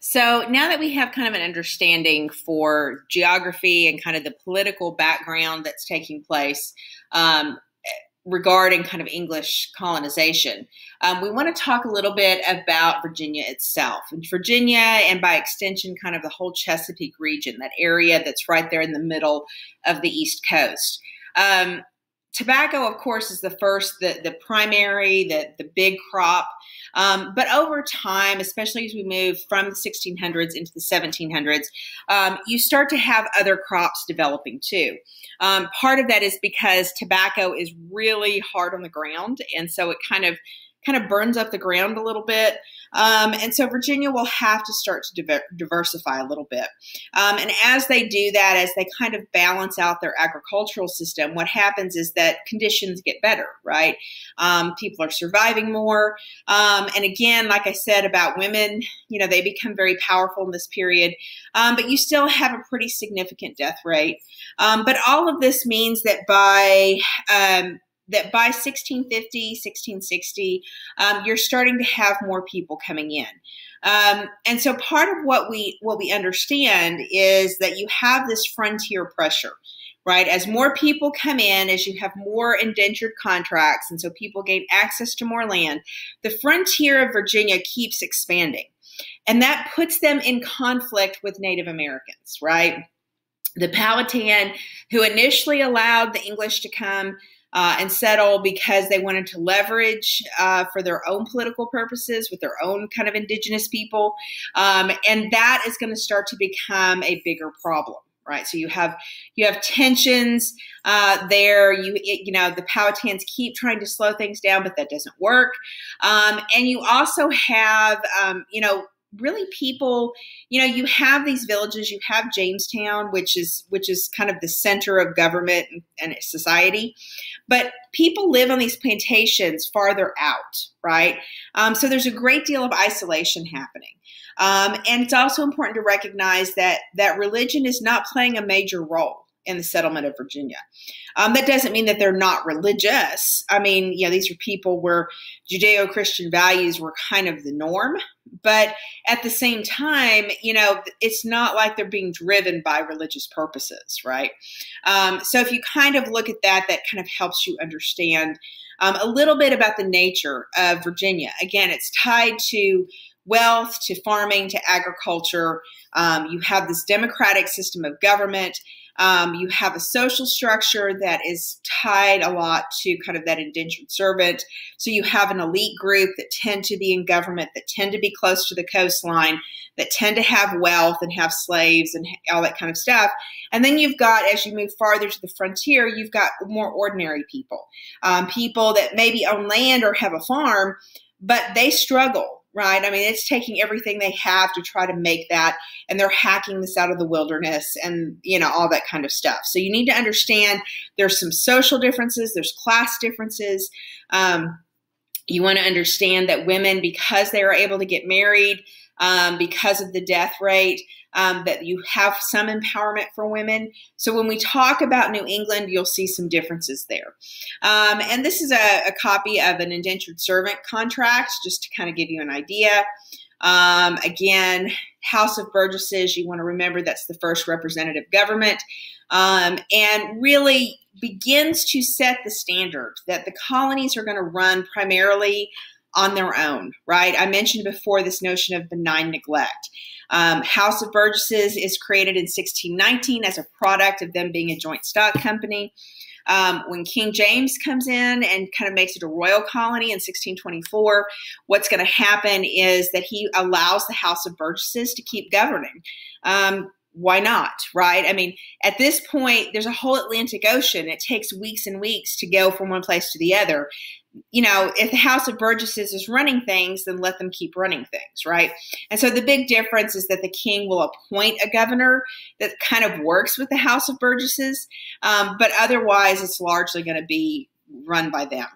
So now that we have kind of an understanding for geography and kind of the political background that's taking place um, regarding kind of English colonization, um, we want to talk a little bit about Virginia itself. And Virginia, and by extension, kind of the whole Chesapeake region, that area that's right there in the middle of the East Coast. Um, tobacco, of course, is the first, the, the primary, the, the big crop. Um, but over time, especially as we move from the 1600s into the 1700s, um, you start to have other crops developing too. Um, part of that is because tobacco is really hard on the ground, and so it kind of kind of burns up the ground a little bit. Um, and so Virginia will have to start to diver diversify a little bit. Um, and as they do that, as they kind of balance out their agricultural system, what happens is that conditions get better, right? Um, people are surviving more. Um, and again, like I said about women, you know, they become very powerful in this period, um, but you still have a pretty significant death rate. Um, but all of this means that by that by 1650, 1660, um, you're starting to have more people coming in. Um, and so part of what we what we understand is that you have this frontier pressure, right? As more people come in, as you have more indentured contracts, and so people gain access to more land, the frontier of Virginia keeps expanding. And that puts them in conflict with Native Americans, right? The Powhatan, who initially allowed the English to come uh, and settle because they wanted to leverage uh, for their own political purposes with their own kind of indigenous people. Um, and that is going to start to become a bigger problem right? So you have you have tensions uh, there. You you know the powhatans keep trying to slow things down but that doesn't work. Um, and you also have um, you know really people you know you have these villages you have jamestown which is which is kind of the center of government and, society but people live on these plantations farther out right? Um, so there's a great deal of isolation happening. Um, and it's also important to recognize that that religion is not playing a major role in the settlement of Virginia. Um, that doesn't mean that they're not religious. I mean, yeah, these are people where Judeo Christian values were kind of the norm. But at the same time, you know, it's not like they're being driven by religious purposes, right? Um, so if you kind of look at that, that kind of helps you understand um, a little bit about the nature of Virginia. Again, it's tied to wealth, to farming, to agriculture. Um, you have this democratic system of government. Um, you have a social structure that is tied a lot to kind of that indentured servant. So you have an elite group that tend to be in government, that tend to be close to the coastline, that tend to have wealth and have slaves and all that kind of stuff. And then you've got, as you move farther to the frontier, you've got more ordinary people, um, people that maybe own land or have a farm, but they struggle right? I mean, it's taking everything they have to try to make that, and they're hacking this out of the wilderness and, you know, all that kind of stuff. So you need to understand there's some social differences, there's class differences. Um, you want to understand that women, because they are able to get married, um, because of the death rate, um, that you have some empowerment for women. So when we talk about New England, you'll see some differences there. Um, and this is a, a, copy of an indentured servant contract, just to kind of give you an idea. Um, again, House of Burgesses, you want to remember that's the first representative government, um, and really begins to set the standard that the colonies are going to run primarily on their own, right? I mentioned before this notion of benign neglect. Um, House of Burgesses is created in 1619 as a product of them being a joint stock company. Um, when King James comes in and kind of makes it a royal colony in 1624, what's going to happen is that he allows the House of Burgesses to keep governing. Um, why not, right? I mean, at this point, there's a whole Atlantic Ocean. It takes weeks and weeks to go from one place to the other you know, if the House of Burgesses is running things, then let them keep running things, right? And so the big difference is that the king will appoint a governor that kind of works with the House of Burgesses, um, but otherwise it's largely going to be run by them.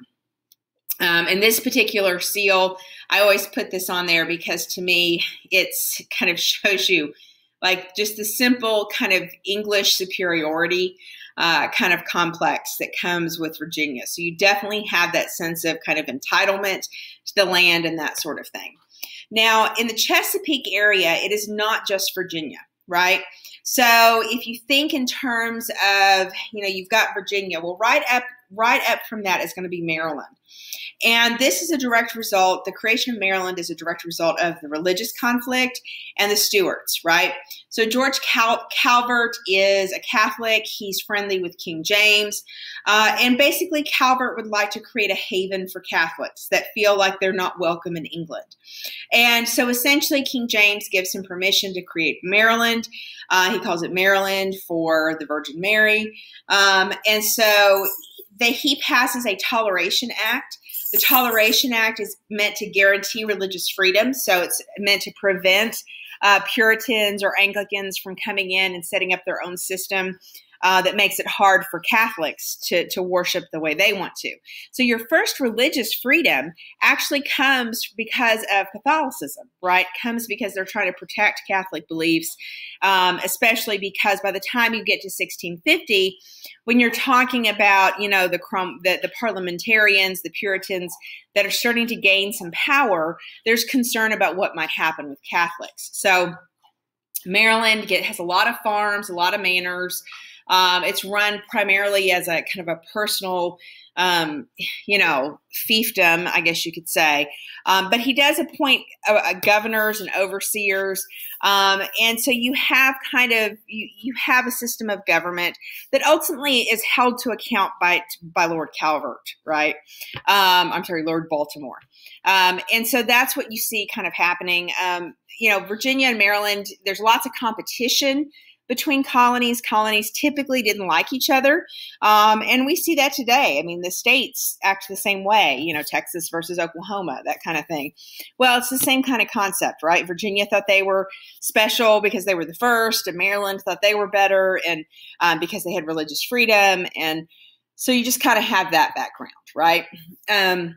Um, and this particular seal, I always put this on there because to me, it's kind of shows you like just the simple kind of English superiority uh, kind of complex that comes with Virginia. So you definitely have that sense of kind of entitlement to the land and that sort of thing. Now, in the Chesapeake area, it is not just Virginia, right? So if you think in terms of, you know, you've got Virginia, well, right up right up from that is going to be Maryland. And this is a direct result, the creation of Maryland is a direct result of the religious conflict and the Stuarts, right? So George Cal- Calvert is a Catholic. He's friendly with King James. Uh, and basically, Calvert would like to create a haven for Catholics that feel like they're not welcome in England. And so essentially, King James gives him permission to create Maryland. Uh, he calls it Maryland for the Virgin Mary. Um, and so that he passes a Toleration Act. The Toleration Act is meant to guarantee religious freedom, so it's meant to prevent uh, Puritans or Anglicans from coming in and setting up their own system uh, that makes it hard for Catholics to, to worship the way they want to. So your first religious freedom actually comes because of Catholicism, right? Comes because they're trying to protect Catholic beliefs, um, especially because by the time you get to 1650, when you're talking about, you know, the, the, the parliamentarians, the Puritans that are starting to gain some power, there's concern about what might happen with Catholics. So Maryland get, has a lot of farms, a lot of manors. Um, it's run primarily as a kind of a personal, um, you know, fiefdom, I guess you could say. Um, but he does appoint uh, uh, governors and overseers, um, and so you have kind of you, you have a system of government that ultimately is held to account by by Lord Calvert, right? Um, I'm sorry, Lord Baltimore, um, and so that's what you see kind of happening. you know, Virginia and Maryland. There's lots of competition between colonies. Colonies typically didn't like each other. Um, and we see that today. I mean, the states act the same way, you know, Texas versus Oklahoma, that kind of thing. Well, it's the same kind of concept, right? Virginia thought they were special because they were the first, and Maryland thought they were better and um, because they had religious freedom. And so you just kind of have that background, right? Um,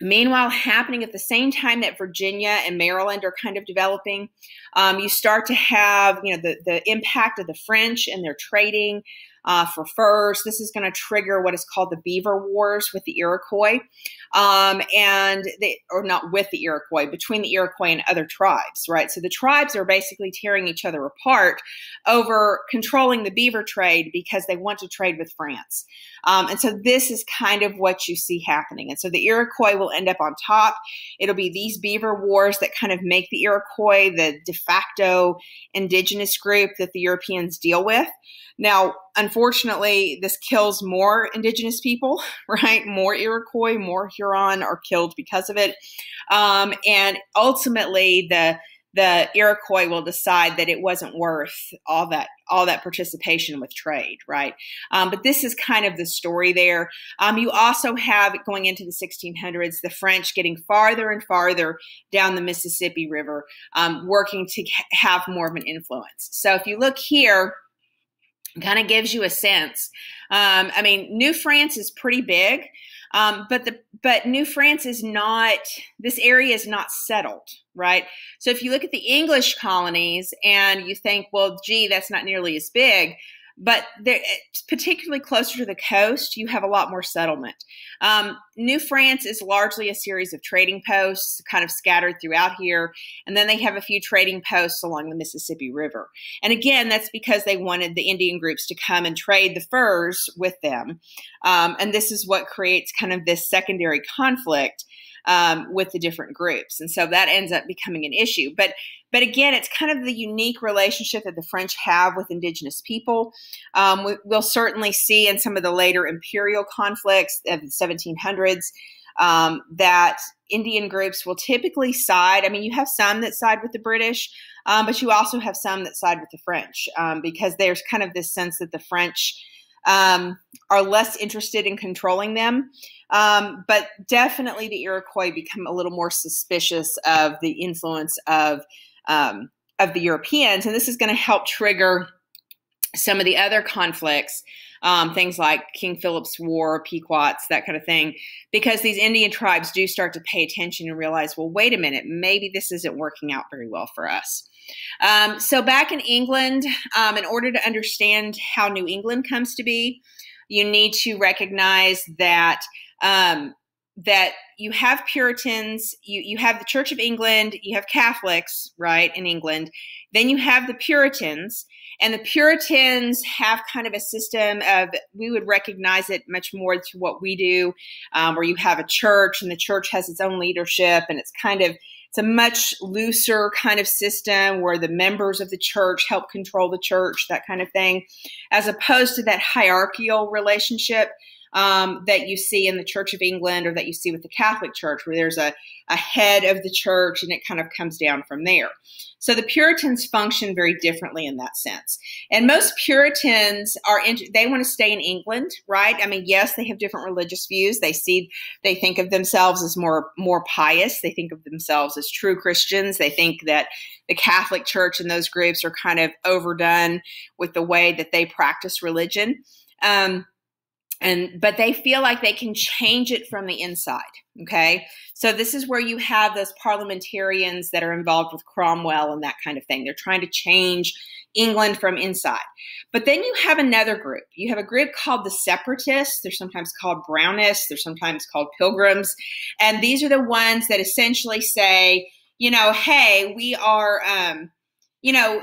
Meanwhile, happening at the same time that Virginia and Maryland are kind of developing, um, you start to have you know the the impact of the French and their trading uh, for furs. This is going to trigger what is called the Beaver Wars with the Iroquois, um, and they, or not with the Iroquois, between the Iroquois and other tribes, right? So the tribes are basically tearing each other apart over controlling the beaver trade because they want to trade with France. Um, and so this is kind of what you see happening. And so the Iroquois will end up on top. It'll be these beaver wars that kind of make the Iroquois the de facto indigenous group that the Europeans deal with. Now, unfortunately, this kills more indigenous people, right? More Iroquois, more Huron are killed because of it. Um, and ultimately, the the Iroquois will decide that it wasn't worth all that all that participation with trade, right? Um, but this is kind of the story there. Um, you also have going into the 1600s the French getting farther and farther down the Mississippi River, um, working to have more of an influence. So if you look here kind of gives you a sense. Um, I mean, New France is pretty big, um, but the but New France is not. This area is not settled, right? So if you look at the English colonies and you think, well, gee, that's not nearly as big but particularly closer to the coast, you have a lot more settlement. Um, New France is largely a series of trading posts kind of scattered throughout here, and then they have a few trading posts along the Mississippi River. And again, that's because they wanted the Indian groups to come and trade the furs with them. Um, and this is what creates kind of this secondary conflict um, with the different groups, and so that ends up becoming an issue. But but again, it's kind of the unique relationship that the French have with indigenous people. Um, we, will certainly see in some of the later imperial conflicts of the 1700s um, that Indian groups will typically side. I mean, you have some that side with the British, um, but you also have some that side with the French um, because there's kind of this sense that the French um, are less interested in controlling them. Um, but definitely the Iroquois become a little more suspicious of the influence of um, of the Europeans, and this is going to help trigger some of the other conflicts, um, things like King Philip's War, Pequots, that kind of thing, because these Indian tribes do start to pay attention and realize, well, wait a minute, maybe this isn't working out very well for us. Um, so back in England, um, in order to understand how New England comes to be, you need to recognize that um, that you have Puritans, you, you have the Church of England, you have Catholics, right, in England. Then you have the Puritans, and the Puritans have kind of a system of, we would recognize it much more to what we do, um, where you have a church and the church has its own leadership, and it's kind of, it's a much looser kind of system where the members of the church help control the church, that kind of thing, as opposed to that hierarchical relationship um, that you see in the Church of England or that you see with the Catholic Church, where there's a, a head of the church and it kind of comes down from there. So the Puritans function very differently in that sense. And most Puritans are in, they want to stay in England, right? I mean, yes, they have different religious views. They see they think of themselves as more more pious. They think of themselves as true Christians. They think that the Catholic Church and those groups are kind of overdone with the way that they practice religion. Um, and but they feel like they can change it from the inside okay? So this is where you have those parliamentarians that are involved with cromwell and that kind of thing. They're trying to change england from inside. But then you have another group. You have a group called the separatists. They're sometimes called brownists. They're sometimes called pilgrims. And these are the ones that essentially say you know hey we are um, you know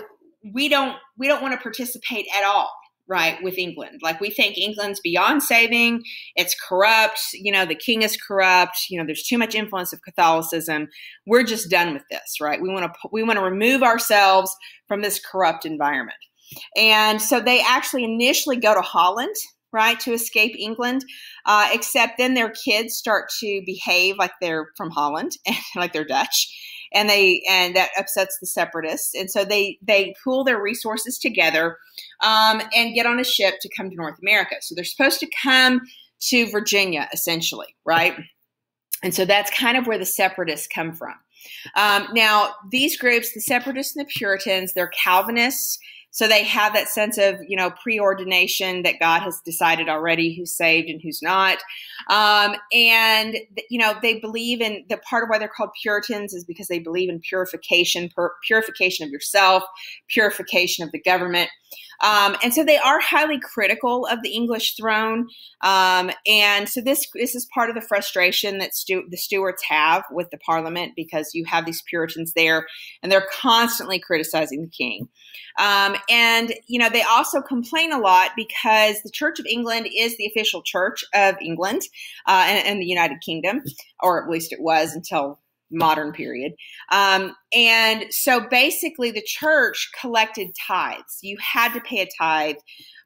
we don't we don't want to participate at all right with england. Like we think england's beyond saving. It's corrupt. You know the king is corrupt. You know there's too much influence of catholicism. We're just done with this right? We want to we want to remove ourselves from this corrupt environment. And so they actually initially go to holland right to escape england uh, except then their kids start to behave like they're from holland and like they're dutch and they and that upsets the separatists. And so they they pool their resources together um, and get on a ship to come to north america. So they're supposed to come to virginia essentially right? And so that's kind of where the separatists come from. Um, now these groups the separatists and the puritans they're calvinists so they have that sense of, you know, preordination that God has decided already who's saved and who's not. Um, and, you know, they believe in the part of why they're called Puritans is because they believe in purification, purification of yourself, purification of the government. Um, and so they are highly critical of the English throne. Um, and so this this is part of the frustration that Stu- the Stuarts have with the Parliament because you have these Puritans there, and they're constantly criticizing the King. Um, and you know they also complain a lot because the Church of England is the official church of England uh, and, and the United Kingdom, or at least it was until modern period. Um, and so basically, the church collected tithes. You had to pay a tithe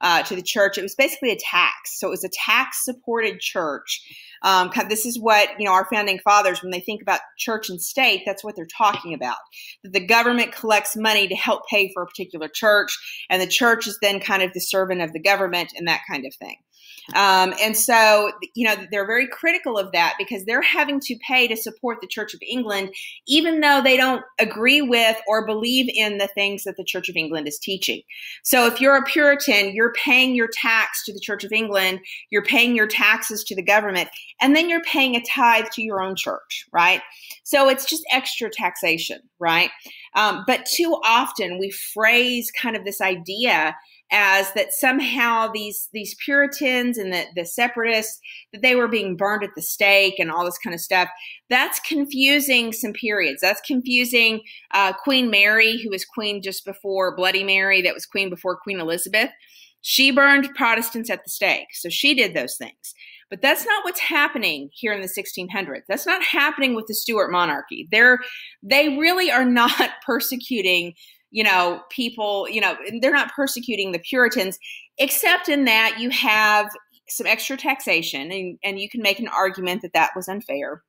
uh, to the church. It was basically a tax. So it was a tax supported church. Um, this is what, you know, our founding fathers, when they think about church and state, that's what they're talking about. That the government collects money to help pay for a particular church, and the church is then kind of the servant of the government and that kind of thing. Um, and so, you know, they're very critical of that because they're having to pay to support the Church of England, even though they don't agree with or believe in the things that the Church of England is teaching. So if you're a Puritan, you're paying your tax to the Church of England, you're paying your taxes to the government, and then you're paying a tithe to your own church, right? So it's just extra taxation, right? Um, but too often we phrase kind of this idea as that somehow these these Puritans and the, the separatists that they were being burned at the stake and all this kind of stuff. That's confusing some periods. That's confusing uh, Queen Mary, who was queen just before Bloody Mary, that was queen before Queen Elizabeth. She burned Protestants at the stake, so she did those things. But that's not what's happening here in the 1600s. That's not happening with the Stuart monarchy. They're they really are not persecuting you know, people, you know, they're not persecuting the Puritans, except in that you have some extra taxation, and, and you can make an argument that that was unfair.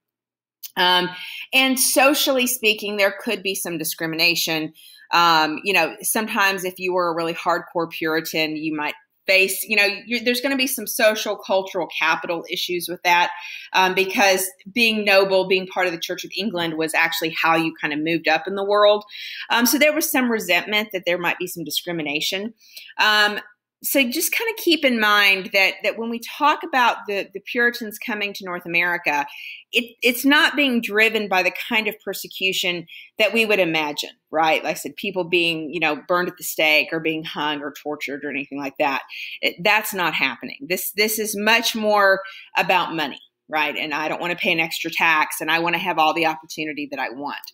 Um, and socially speaking, there could be some discrimination. Um, you know, sometimes if you were a really hardcore Puritan, you might face you know there's going to be some social cultural capital issues with that um, because being noble being part of the church of england was actually how you kind of moved up in the world. Um, so there was some resentment that there might be some discrimination. Um, so just kind of keep in mind that that when we talk about the the Puritans coming to North America, it, it's not being driven by the kind of persecution that we would imagine, right? Like I said, people being you know burned at the stake or being hung or tortured or anything like that. It, that's not happening. This this is much more about money right? And I don't want to pay an extra tax, and I want to have all the opportunity that I want.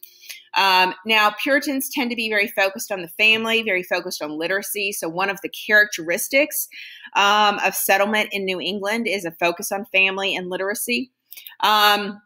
Um, now, Puritans tend to be very focused on the family, very focused on literacy. So, one of the characteristics um, of settlement in New England is a focus on family and literacy. Um,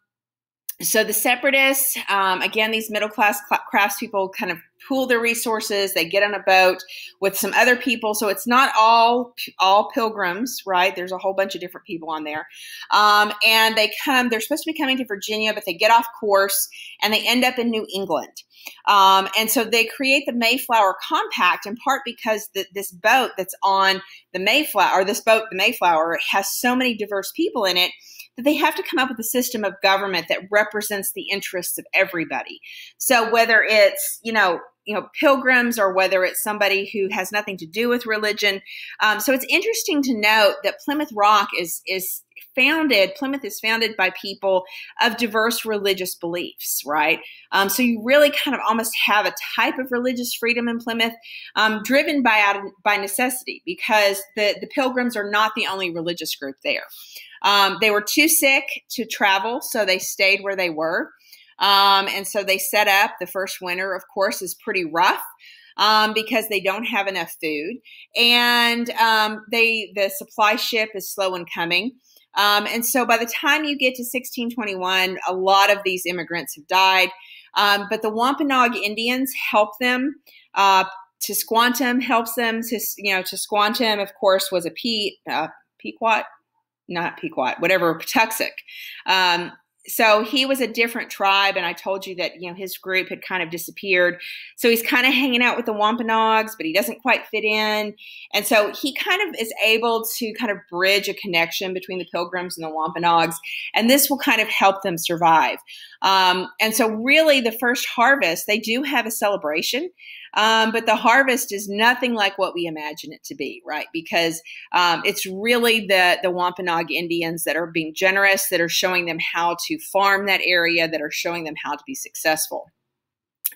so the separatists, um, again, these middle class craftspeople kind of pool their resources. They get on a boat with some other people. So it's not all all pilgrims, right? There's a whole bunch of different people on there, um, and they come. They're supposed to be coming to Virginia, but they get off course and they end up in New England. Um, and so they create the Mayflower Compact in part because the, this boat that's on the Mayflower, or this boat, the Mayflower, has so many diverse people in it that they have to come up with a system of government that represents the interests of everybody. So whether it's, you know, you know pilgrims or whether it's somebody who has nothing to do with religion um, so it's interesting to note that plymouth rock is is founded plymouth is founded by people of diverse religious beliefs right um, so you really kind of almost have a type of religious freedom in plymouth um, driven by by necessity because the the pilgrims are not the only religious group there um, they were too sick to travel, so they stayed where they were. Um, and so they set up the first winter, of course, is pretty rough. Um, because they don't have enough food, and um, they the supply ship is slow in coming. Um, and so by the time you get to 1621, a lot of these immigrants have died. Um, but the Wampanoag Indians help them. Uh, Tisquantum helps them. To, you know, Tisquantum, of course, was a uh, Pequot not Pequot, whatever, Patuxet. Um, so he was a different tribe, and I told you that you know his group had kind of disappeared. So he's kind of hanging out with the Wampanoags, but he doesn't quite fit in, and so he kind of is able to kind of bridge a connection between the Pilgrims and the Wampanoags, and this will kind of help them survive. Um, and so, really, the first harvest they do have a celebration. Um, but the harvest is nothing like what we imagine it to be, right? Because um, it's really the the Wampanoag Indians that are being generous, that are showing them how to farm that area, that are showing them how to be successful.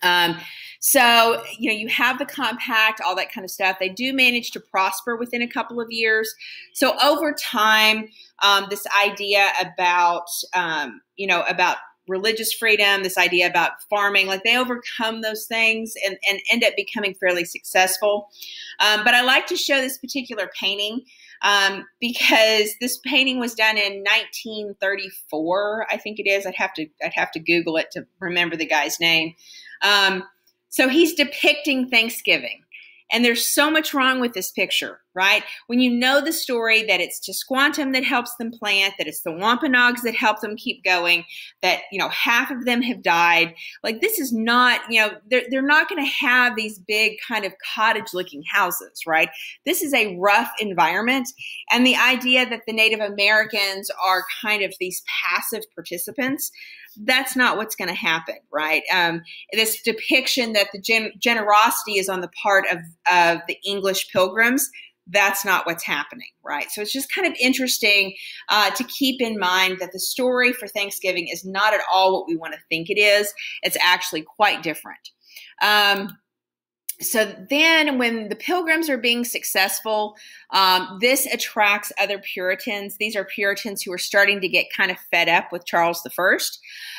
Um, so, you know, you have the compact, all that kind of stuff. They do manage to prosper within a couple of years. So, over time, um, this idea about, um, you know, about religious freedom, this idea about farming, like they overcome those things and, and end up becoming fairly successful. Um, but I like to show this particular painting um, because this painting was done in 1934, I think it is. I'd have to I'd have to Google it to remember the guy's name. Um, so he's depicting Thanksgiving. And there's so much wrong with this picture, right? When you know the story that it's Tisquantum that helps them plant, that it's the Wampanoags that help them keep going, that, you know, half of them have died. Like this is not, you know, they're, they're not going to have these big kind of cottage looking houses, right? This is a rough environment. And the idea that the Native Americans are kind of these passive participants that's not what's going to happen, right? Um, this depiction that the gen- generosity is on the part of, of the English pilgrims, that's not what's happening, right? So it's just kind of interesting uh, to keep in mind that the story for Thanksgiving is not at all what we want to think it is. It's actually quite different. Um, so then when the pilgrims are being successful um, this attracts other puritans. These are puritans who are starting to get kind of fed up with charles i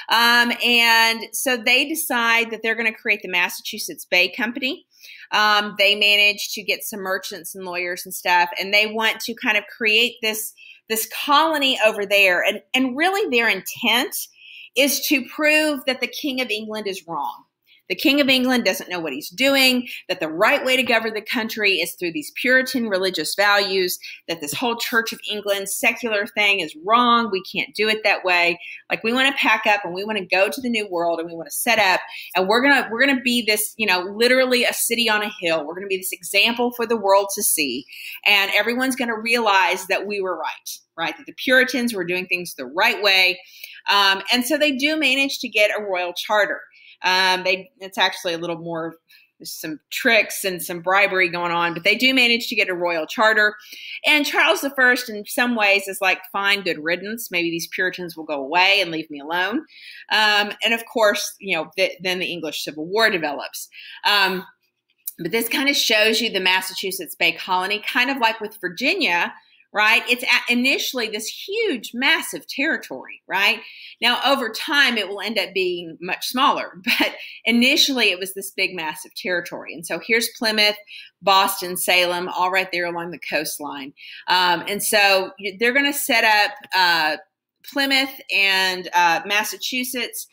um, and so they decide that they're going to create the massachusetts bay company. Um, they manage to get some merchants and lawyers and stuff and they want to kind of create this this colony over there. And and really their intent is to prove that the king of england is wrong the King of England doesn't know what he's doing, that the right way to govern the country is through these Puritan religious values, that this whole Church of England secular thing is wrong. We can't do it that way. Like we want to pack up and we want to go to the new world and we want to set up and we're going to we're going to be this, you know, literally a city on a hill. We're going to be this example for the world to see and everyone's going to realize that we were right right? That the Puritans were doing things the right way. Um, and so they do manage to get a royal charter. Um, they it's actually a little more some tricks and some bribery going on, but they do manage to get a royal charter. And Charles I, in some ways, is like, fine, good riddance. Maybe these Puritans will go away and leave me alone. Um, and of course, you know, th- then the English Civil War develops. Um, but this kind of shows you the Massachusetts Bay Colony, kind of like with Virginia, right? It's initially this huge, massive territory, right? Now, over time, it will end up being much smaller, but initially it was this big, massive territory. And so here's Plymouth, Boston, Salem, all right there along the coastline. Um, and so they're going to set up uh, Plymouth and uh, Massachusetts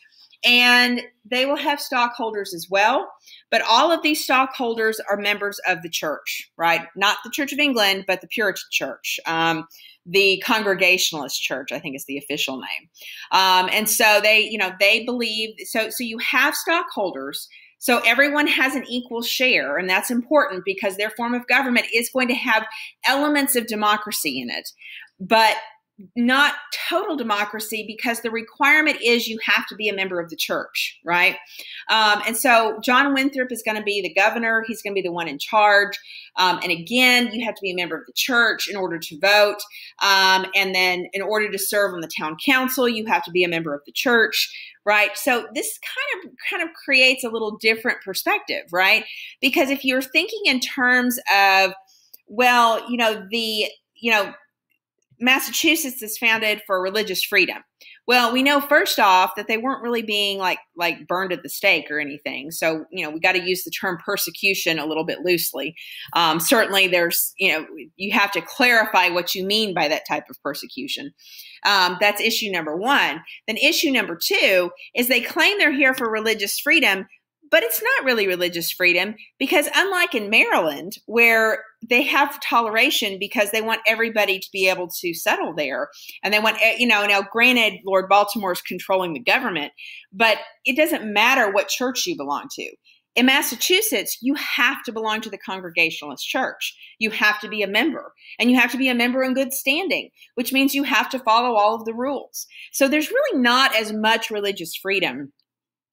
and they will have stockholders as well. But all of these stockholders are members of the church, right? Not the Church of England, but the Puritan Church. Um, the Congregationalist Church, I think is the official name. Um, and so they, you know, they believe so. So you have stockholders. So everyone has an equal share, and that's important because their form of government is going to have elements of democracy in it. But not total democracy because the requirement is you have to be a member of the church, right? Um, and so John Winthrop is going to be the governor. He's going to be the one in charge. Um, and again, you have to be a member of the church in order to vote. Um, and then in order to serve on the town council, you have to be a member of the church, right? So this kind of kind of creates a little different perspective, right? Because if you're thinking in terms of well, you know, the you know Massachusetts is founded for religious freedom. Well, we know first off that they weren't really being like like burned at the stake or anything. So you know we got to use the term persecution a little bit loosely. Um, certainly, there's you know you have to clarify what you mean by that type of persecution. Um, that's issue number one. Then issue number two is they claim they're here for religious freedom, but it's not really religious freedom because unlike in Maryland where they have toleration because they want everybody to be able to settle there and they want eh, you know now granted Lord Baltimore is controlling the government but it doesn't matter what church you belong to in Massachusetts, you have to belong to the Congregationalist Church. You have to be a member, and you have to be a member in good standing, which means you have to follow all of the rules. So there's really not as much religious freedom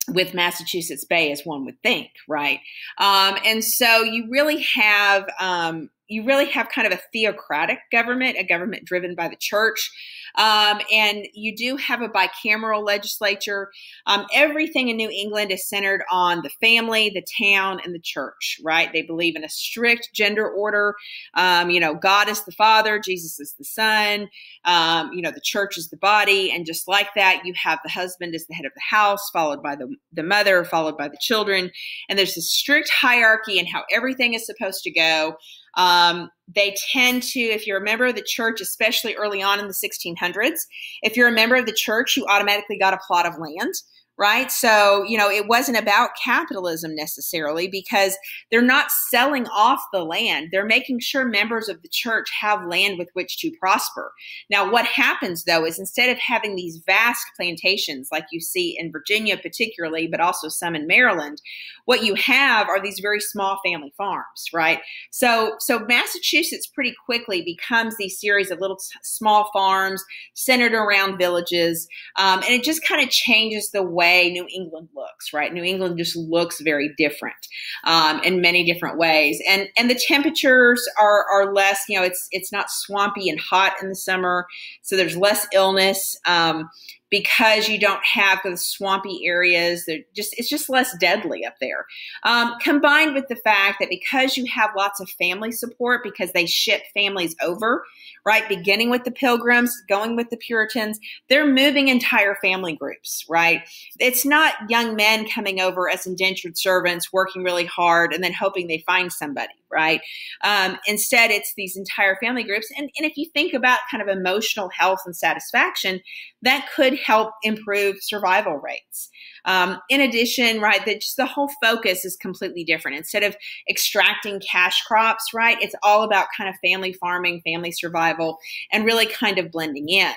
with Massachusetts Bay as one would think, right? Um, and so you really have um, you really have kind of a theocratic government, a government driven by the church. Um, and you do have a bicameral legislature. Um, everything in New England is centered on the family, the town, and the church, right? They believe in a strict gender order. Um, you know, God is the Father, Jesus is the Son, um, you know, the church is the body. And just like that, you have the husband as the head of the house, followed by the, the mother, followed by the children. And there's this strict hierarchy in how everything is supposed to go. Um, they tend to, if you're a member of the church, especially early on in the 1600s, if you're a member of the church, you automatically got a plot of land right? So, you know, it wasn't about capitalism necessarily because they're not selling off the land. They're making sure members of the church have land with which to prosper. Now, what happens though is instead of having these vast plantations like you see in Virginia, particularly, but also some in Maryland, what you have are these very small family farms, right? So, so Massachusetts pretty quickly becomes these series of little small farms centered around villages. Um, and it just kind of changes the way way New England looks, right? New England just looks very different um, in many different ways, and and the temperatures are are less. You know, it's it's not swampy and hot in the summer, so there's less illness. Um, because you don't have the swampy areas they're just it's just less deadly up there um, combined with the fact that because you have lots of family support because they ship families over right beginning with the pilgrims going with the puritans they're moving entire family groups right it's not young men coming over as indentured servants working really hard and then hoping they find somebody right? Um, instead, it's these entire family groups. And, and if you think about kind of emotional health and satisfaction, that could help improve survival rates. Um, in addition, right, that just the whole focus is completely different. Instead of extracting cash crops, right, it's all about kind of family farming, family survival, and really kind of blending in.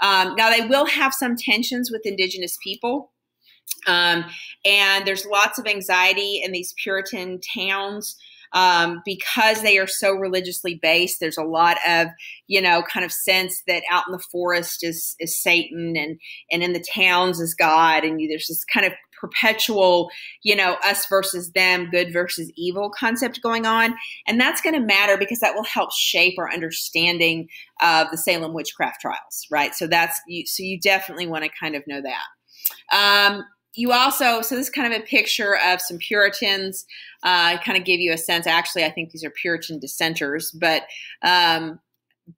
Um, now, they will have some tensions with indigenous people. Um, and there's lots of anxiety in these Puritan towns um, because they are so religiously based. There's a lot of you know kind of sense that out in the forest is is Satan and and in the towns is God, and you, there's this kind of perpetual, you know, us versus them, good versus evil concept going on. And that's going to matter because that will help shape our understanding of the Salem witchcraft trials, right? So that's you, so you definitely want to kind of know that. Um, you also, so this is kind of a picture of some Puritans. Uh, kind of give you a sense. Actually, I think these are Puritan dissenters, but um,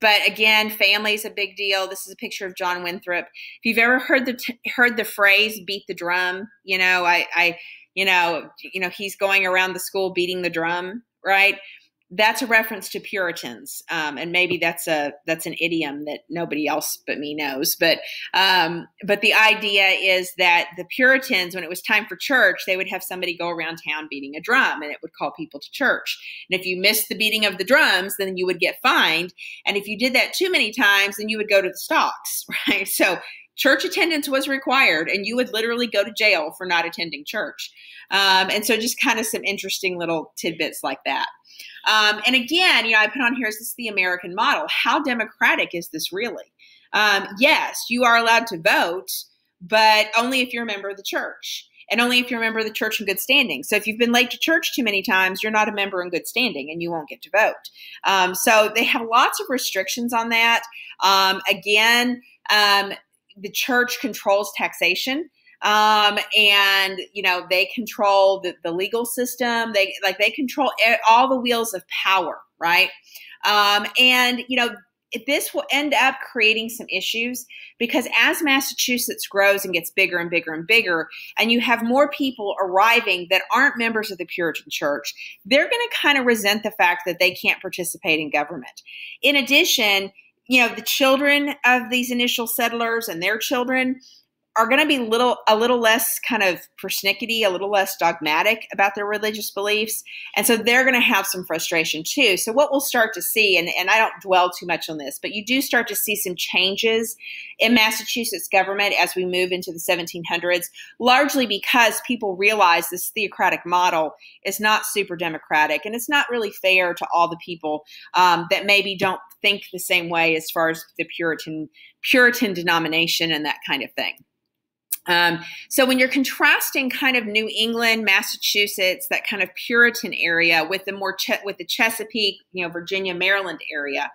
but again, family is a big deal. This is a picture of John Winthrop. If you've ever heard the heard the phrase "beat the drum," you know, I, I, you know, you know, he's going around the school beating the drum, right? That's a reference to Puritans, um, and maybe that's a that's an idiom that nobody else but me knows. But um, but the idea is that the Puritans, when it was time for church, they would have somebody go around town beating a drum, and it would call people to church. And if you missed the beating of the drums, then you would get fined. And if you did that too many times, then you would go to the stocks, right? So church attendance was required, and you would literally go to jail for not attending church. Um, and so, just kind of some interesting little tidbits like that. Um, and again, you know, I put on here is this the American model? How democratic is this really? Um, yes, you are allowed to vote, but only if you're a member of the church. And only if you're a member of the church in good standing. So if you've been late to church too many times, you're not a member in good standing and you won't get to vote. Um, so they have lots of restrictions on that. Um, again, um, the church controls taxation um, and you know they control the, the legal system they like they control all the wheels of power right um, and you know this will end up creating some issues because as Massachusetts grows and gets bigger and bigger and bigger, and you have more people arriving that aren't members of the Puritan Church, they're going to kind of resent the fact that they can't participate in government. In addition, you know, the children of these initial settlers and their children, are going to be little a little less kind of persnickety, a little less dogmatic about their religious beliefs, and so they're going to have some frustration too. So what we'll start to see, and, and I don't dwell too much on this, but you do start to see some changes in Massachusetts government as we move into the 1700s, largely because people realize this theocratic model is not super democratic and it's not really fair to all the people um, that maybe don't think the same way as far as the Puritan Puritan denomination and that kind of thing. Um, so when you're contrasting kind of New England, Massachusetts, that kind of Puritan area with the more with the Chesapeake, you know, Virginia, Maryland area,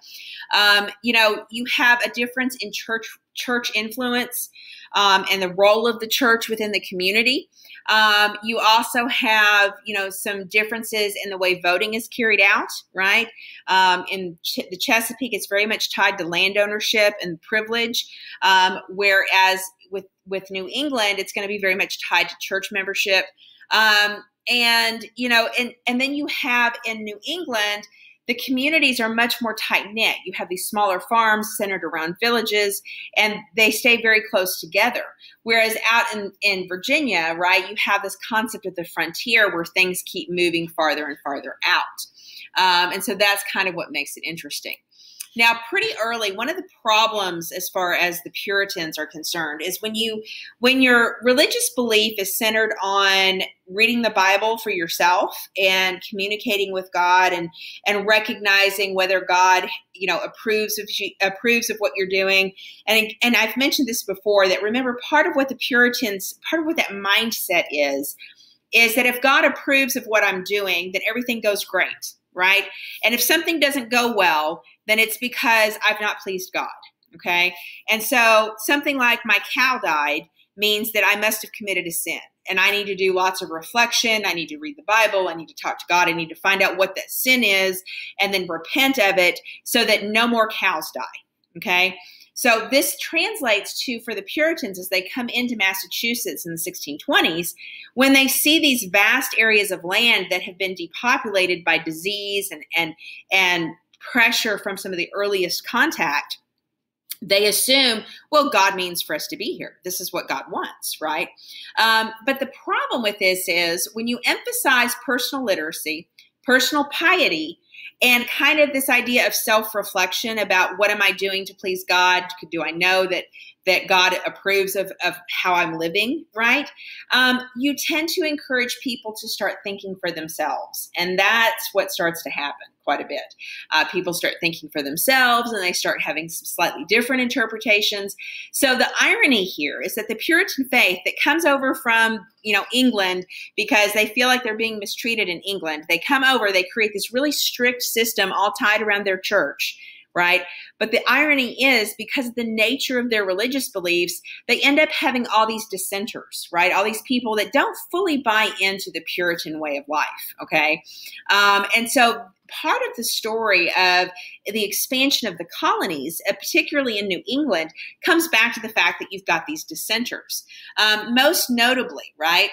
um, you know, you have a difference in church church influence um, and the role of the church within the community. Um, you also have, you know, some differences in the way voting is carried out, right? Um, in Ch- the Chesapeake, it's very much tied to land ownership and privilege, um, whereas with with New England, it's going to be very much tied to church membership. Um, and you know, and and then you have in New England the communities are much more tight knit. You have these smaller farms centered around villages and they stay very close together. Whereas out in, in Virginia, right, you have this concept of the frontier where things keep moving farther and farther out. Um, and so that's kind of what makes it interesting. Now, pretty early, one of the problems as far as the Puritans are concerned is when you when your religious belief is centered on reading the Bible for yourself and communicating with God and and recognizing whether God, you know, approves of approves of what you're doing. And and I've mentioned this before that remember part of what the Puritans, part of what that mindset is is that if God approves of what I'm doing, then everything goes great right? And if something doesn't go well, then it's because I've not pleased God. Okay. And so something like my cow died means that I must have committed a sin. And I need to do lots of reflection. I need to read the Bible. I need to talk to God. I need to find out what that sin is and then repent of it so that no more cows die. Okay. So this translates to for the Puritans as they come into Massachusetts in the 1620s, when they see these vast areas of land that have been depopulated by disease and and and pressure from some of the earliest contact, they assume, well, God means for us to be here. This is what God wants, right? Um, but the problem with this is when you emphasize personal literacy, personal piety, and kind of this idea of self-reflection about what am i doing to please god do i know that that god approves of, of how i'm living right um, you tend to encourage people to start thinking for themselves and that's what starts to happen quite a bit. Uh, people start thinking for themselves and they start having some slightly different interpretations. So the irony here is that the Puritan faith that comes over from you know England because they feel like they're being mistreated in England, they come over, they create this really strict system all tied around their church right? But the irony is because of the nature of their religious beliefs, they end up having all these dissenters, right? All these people that don't fully buy into the Puritan way of life, okay? Um, and so part of the story of the expansion of the colonies, uh, particularly in New England, comes back to the fact that you've got these dissenters. Um, most notably, right?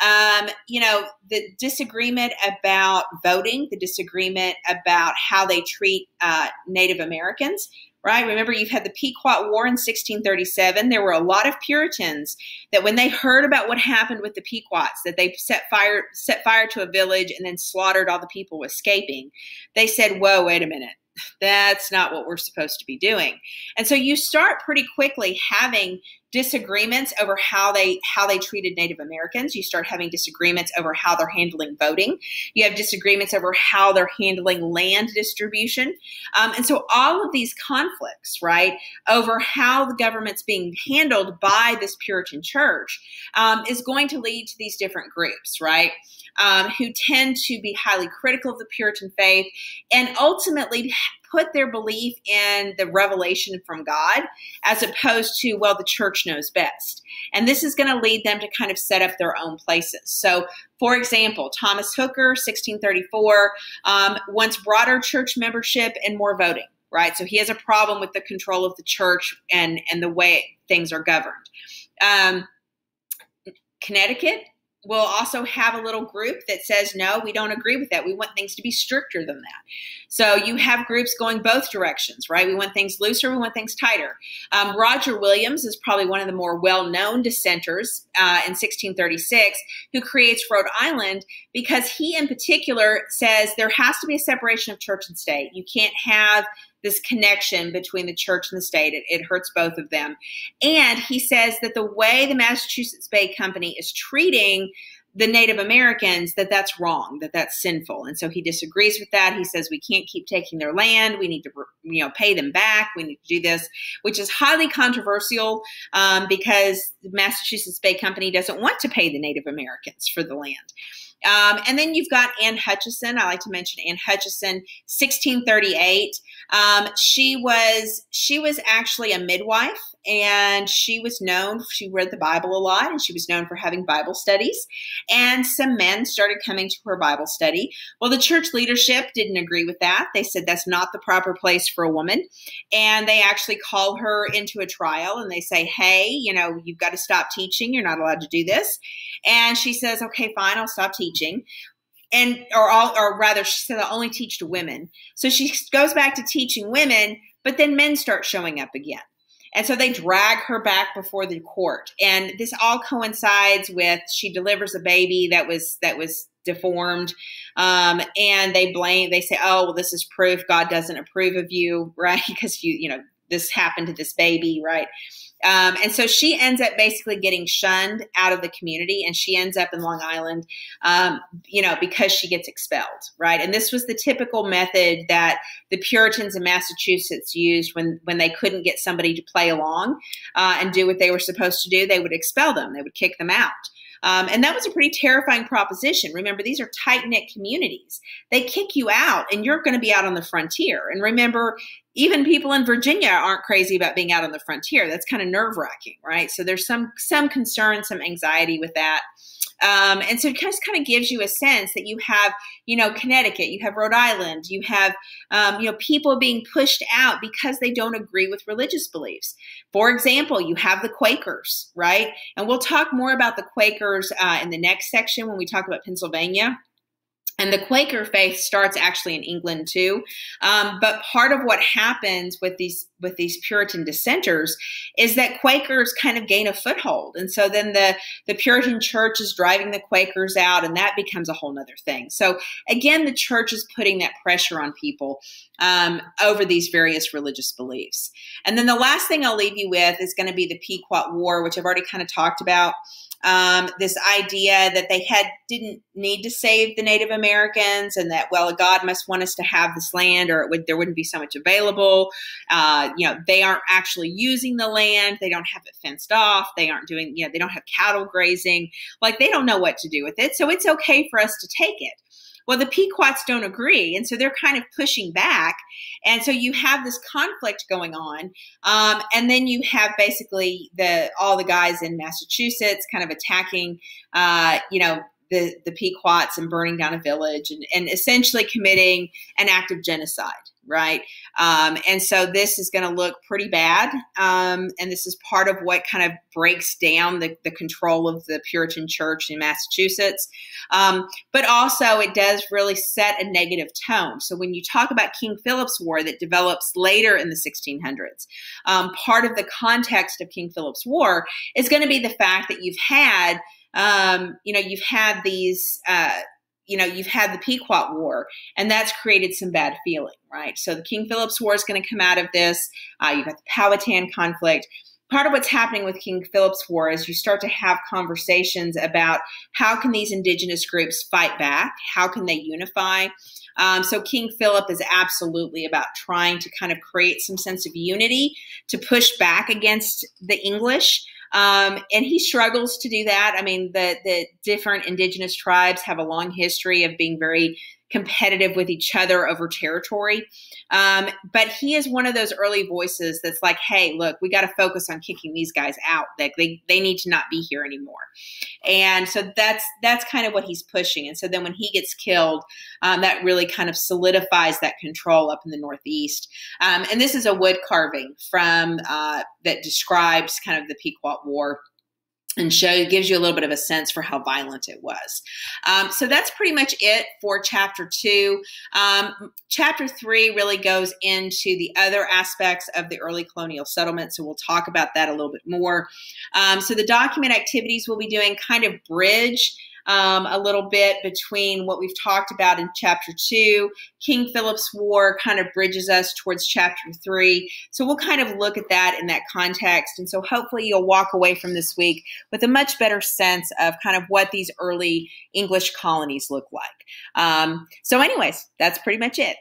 Um, you know, the disagreement about voting, the disagreement about how they treat uh, Native Americans, right? Remember, you've had the Pequot War in 1637. There were a lot of Puritans that, when they heard about what happened with the Pequots, that they set fire set fire to a village and then slaughtered all the people escaping, they said, "Whoa, wait a minute." That's not what we're supposed to be doing. And so you start pretty quickly having disagreements over how they how they treated Native Americans. You start having disagreements over how they're handling voting. You have disagreements over how they're handling land distribution. Um, and so all of these conflicts, right, over how the government's being handled by this Puritan church um, is going to lead to these different groups, right? Um, who tend to be highly critical of the Puritan faith and ultimately put their belief in the revelation from God as opposed to, well, the church knows best. And this is going to lead them to kind of set up their own places. So, for example, Thomas Hooker, 1634, um, wants broader church membership and more voting. Right, so he has a problem with the control of the church and and the way things are governed. Um, Connecticut will also have a little group that says, no, we don't agree with that. We want things to be stricter than that. So you have groups going both directions, right? We want things looser, we want things tighter. Um, Roger Williams is probably one of the more well known dissenters uh, in 1636 who creates Rhode Island because he, in particular, says there has to be a separation of church and state. You can't have this connection between the church and the state. It, it, hurts both of them. And he says that the way the Massachusetts Bay Company is treating the Native Americans, that that's wrong, that that's sinful. And so he disagrees with that. He says we can't keep taking their land. We need to, you know, pay them back. We need to do this, which is highly controversial um, because the Massachusetts Bay Company doesn't want to pay the Native Americans for the land. Um, and then you've got Anne Hutchinson. I like to mention Anne Hutchinson, 1638. Um, she was she was actually a midwife, and she was known. She read the Bible a lot, and she was known for having Bible studies. And some men started coming to her Bible study. Well, the church leadership didn't agree with that. They said that's not the proper place for a woman, and they actually call her into a trial, and they say, "Hey, you know, you've got to stop teaching. You're not allowed to do this." And she says, "Okay, fine, I'll stop teaching." And or all or rather she said i only teach to women. So she goes back to teaching women but then men start showing up again. And so they drag her back before the court. And this all coincides with she delivers a baby that was that was deformed. Um, and they blame they say oh well this is proof. God doesn't approve of you right? Because you you know this happened to this baby right um, and so she ends up basically getting shunned out of the community and she ends up in Long Island, um, you know, because she gets expelled, right? And this was the typical method that the Puritans in Massachusetts used when, when they couldn't get somebody to play along uh, and do what they were supposed to do. They would expel them, they would kick them out. Um, and that was a pretty terrifying proposition. Remember, these are tight knit communities. They kick you out, and you're going to be out on the frontier. And remember, even people in Virginia aren't crazy about being out on the frontier. That's kind of nerve wracking, right? So there's some some concern, some anxiety with that. Um, and so it just kind of gives you a sense that you have, you know, Connecticut, you have Rhode Island, you have, um, you know, people being pushed out because they don't agree with religious beliefs. For example, you have the Quakers, right? And we'll talk more about the Quakers uh, in the next section when we talk about Pennsylvania. And the Quaker faith starts actually in England too. Um, but part of what happens with these with these Puritan dissenters is that Quakers kind of gain a foothold, and so then the the Puritan church is driving the Quakers out, and that becomes a whole other thing. So again, the church is putting that pressure on people um, over these various religious beliefs. And then the last thing I'll leave you with is going to be the Pequot War, which I've already kind of talked about um, this idea that they had didn't need to save the Native Americans, and that well, God must want us to have this land, or it would, there wouldn't be so much available. Uh, you know, they aren't actually using the land; they don't have it fenced off. They aren't doing, you know, they don't have cattle grazing. Like they don't know what to do with it, so it's okay for us to take it. Well, the Pequots don't agree, and so they're kind of pushing back, and so you have this conflict going on, um, and then you have basically the all the guys in Massachusetts kind of attacking, uh, you know, the, the Pequots and burning down a village and, and essentially committing an act of genocide, right? Um, and so this is going to look pretty bad. Um, and this is part of what kind of breaks down the, the control of the Puritan church in Massachusetts. Um, but also, it does really set a negative tone. So when you talk about King Philip's War that develops later in the 1600s, um, part of the context of King Philip's War is going to be the fact that you've had um, you know, you've had these, uh, you know, you've had the Pequot War, and that's created some bad feeling, right? So the King Philip's War is going to come out of this. Uh, you've got the Powhatan conflict. Part of what's happening with King Philip's War is you start to have conversations about how can these indigenous groups fight back? How can they unify? Um, so King Philip is absolutely about trying to kind of create some sense of unity to push back against the English. Um, and he struggles to do that. I mean, the the different indigenous tribes have a long history of being very competitive with each other over territory. Um, but he is one of those early voices that's like, hey, look, we got to focus on kicking these guys out. Like they, they need to not be here anymore. And so that's that's kind of what he's pushing. And so then when he gets killed, um, that really kind of solidifies that control up in the Northeast. Um, and this is a wood carving from uh, that describes kind of the Pequot War and show gives you a little bit of a sense for how violent it was. Um, so that's pretty much it for chapter two. Um, chapter three really goes into the other aspects of the early colonial settlement. So we'll talk about that a little bit more. Um, so the document activities we'll be doing kind of bridge um, a little bit between what we've talked about in chapter two. King Philip's War kind of bridges us towards chapter three. So we'll kind of look at that in that context. And so hopefully you'll walk away from this week with a much better sense of kind of what these early English colonies look like. Um, so, anyways, that's pretty much it.